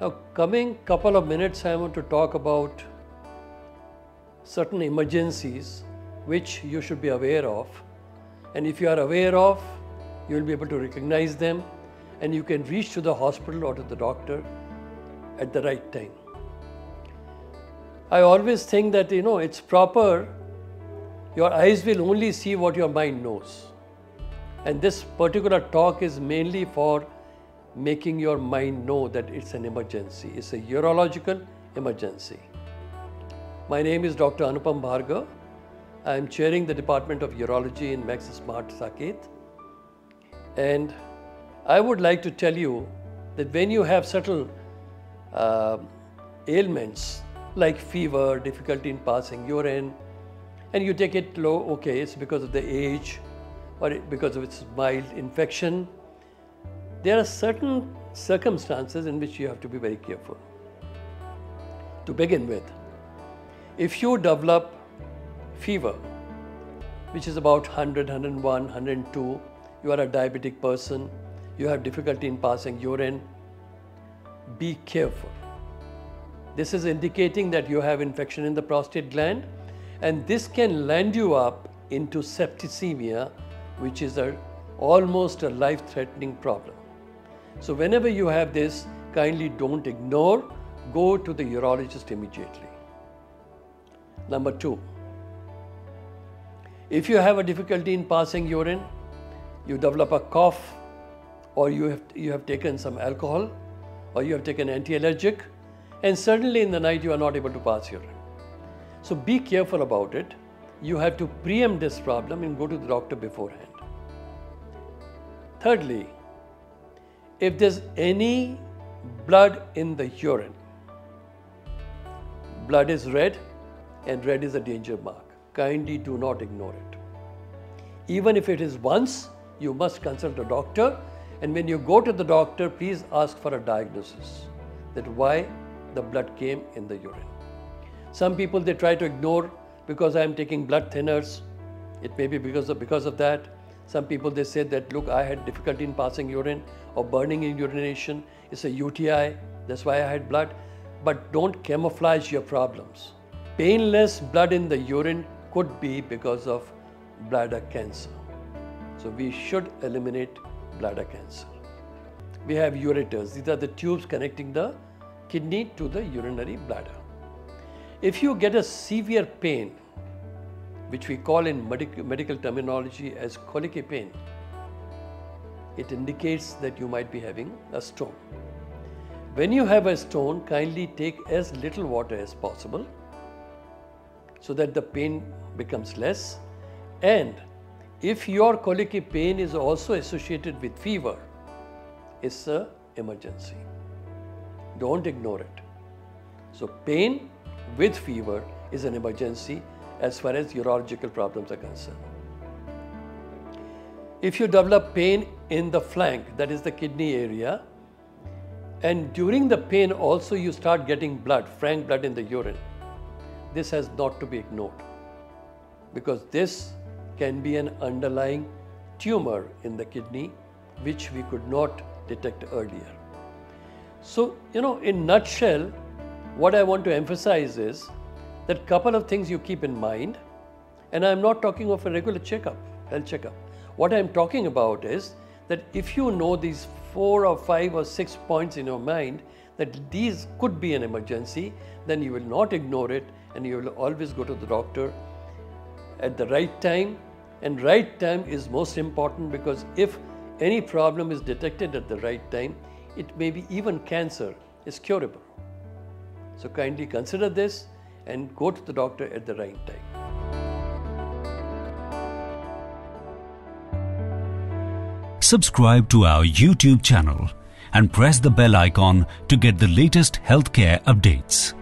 Now, coming couple of minutes, I want to talk about certain emergencies which you should be aware of. And if you are aware of, you will be able to recognize them and you can reach to the hospital or to the doctor at the right time. I always think that you know it's proper, your eyes will only see what your mind knows. And this particular talk is mainly for making your mind know that it's an emergency. It's a urological emergency. My name is Dr. Anupam Bhargav. I am chairing the Department of Urology in Max Smart Saket. And I would like to tell you that when you have certain uh, ailments like fever, difficulty in passing urine, and you take it low, okay, it's because of the age or because of its mild infection there are certain circumstances in which you have to be very careful. To begin with, if you develop fever, which is about 100, 101, 102, you are a diabetic person, you have difficulty in passing urine, be careful. This is indicating that you have infection in the prostate gland and this can land you up into septicemia, which is a, almost a life-threatening problem. So whenever you have this, kindly don't ignore, go to the urologist immediately. Number two, if you have a difficulty in passing urine, you develop a cough, or you have, you have taken some alcohol, or you have taken anti-allergic, and suddenly in the night you are not able to pass urine. So be careful about it. You have to preempt this problem and go to the doctor beforehand. Thirdly, if there's any blood in the urine, blood is red and red is a danger mark. Kindly do not ignore it. Even if it is once, you must consult a doctor and when you go to the doctor, please ask for a diagnosis that why the blood came in the urine. Some people they try to ignore because I am taking blood thinners. It may be because of, because of that. Some people they say that look I had difficulty in passing urine or burning in urination. It's a UTI. That's why I had blood. But don't camouflage your problems. Painless blood in the urine could be because of bladder cancer. So we should eliminate bladder cancer. We have ureters. These are the tubes connecting the kidney to the urinary bladder. If you get a severe pain which we call in medic medical terminology as colicky pain. It indicates that you might be having a stone. When you have a stone, kindly take as little water as possible so that the pain becomes less. And if your colicky pain is also associated with fever, it's an emergency. Don't ignore it. So pain with fever is an emergency as far as urological problems are concerned. If you develop pain in the flank, that is the kidney area, and during the pain also you start getting blood, frank blood in the urine, this has not to be ignored because this can be an underlying tumor in the kidney which we could not detect earlier. So, you know, in nutshell, what I want to emphasize is that couple of things you keep in mind, and I'm not talking of a regular checkup, health checkup. What I'm talking about is that if you know these four or five or six points in your mind, that these could be an emergency, then you will not ignore it and you will always go to the doctor at the right time. And right time is most important because if any problem is detected at the right time, it may be even cancer is curable. So kindly consider this and go to the doctor at the right time. Subscribe to our YouTube channel and press the bell icon to get the latest healthcare updates.